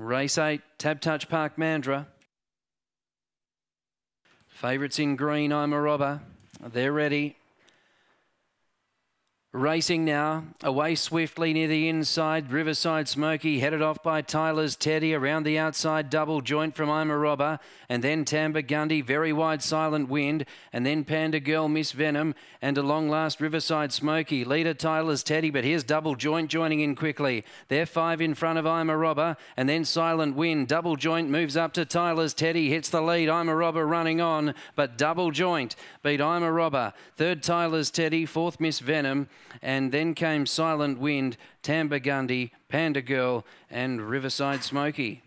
Race 8, Tab Touch Park Mandurah. Favourites in green, I'm a robber. They're ready. Racing now, away swiftly near the inside. Riverside Smoky headed off by Tyler's Teddy around the outside double joint from I'm a Robber. And then Tamba Gundy, very wide Silent Wind. And then Panda Girl, Miss Venom. And a long last Riverside Smoky. Leader Tyler's Teddy, but here's double joint joining in quickly. They're five in front of I'm a Robber. And then Silent Wind. Double joint moves up to Tyler's Teddy, hits the lead. I'm a Robber running on, but double joint beat I'm a Robber. Third Tyler's Teddy, fourth Miss Venom and then came Silent Wind, Tamba Gundy, Panda Girl, and Riverside Smoky.